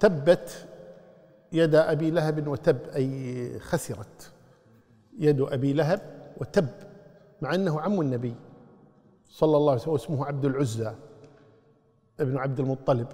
تبت يد أبي لهب وتب أي خسرت يد أبي لهب وتب مع أنه عم النبي صلى الله عليه وسلم اسمه عبد العزى ابن عبد المطلب.